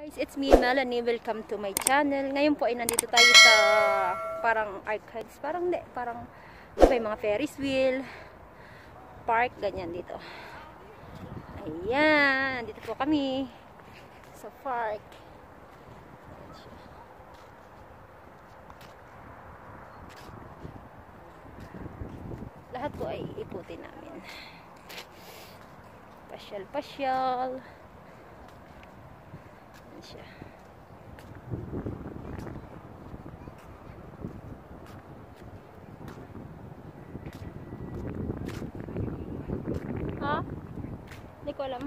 guys, it's me Melanie. Welcome to my channel. Ngayon po ay nandito tayo sa parang archives. Parang hindi, parang may mga Ferris wheel, park, ganyan dito. Ayan, dito po kami sa park. Lahat po ay ikutin namin. Pasyal-pasyal. Siya. Ha? Hindi ko alam.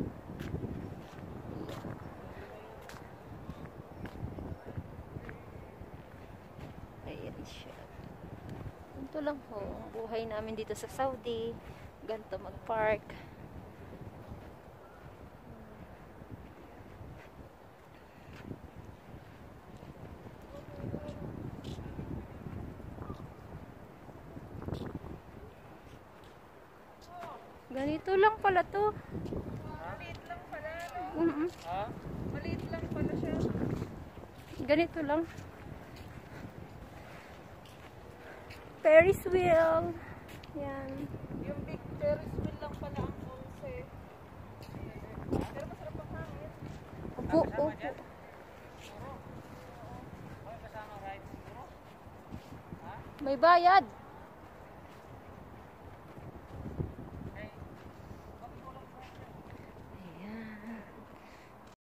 Ayan siya. Ganito lang po. Buhay namin dito sa Saudi. Ganito mag-park. Ganito lang pala to. Maliit lang pala. Mm Ha? Maliit lang pala siya. Ganito lang. Ferris wheel. Yan. Yung big Ferris wheel lang pala ang 11. Pero masarap ang hangin. Opo, opo. May bayad.